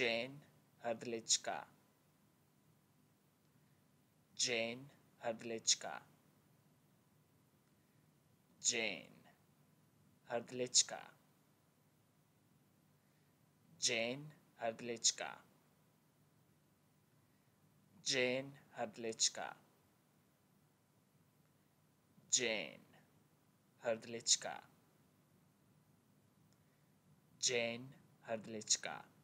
Jane Hrdlička Jane Hrdlička Jane Hrdlička Jane Hrdlička Jane Hrdlička Jane Hrdlička Jane Hrdlička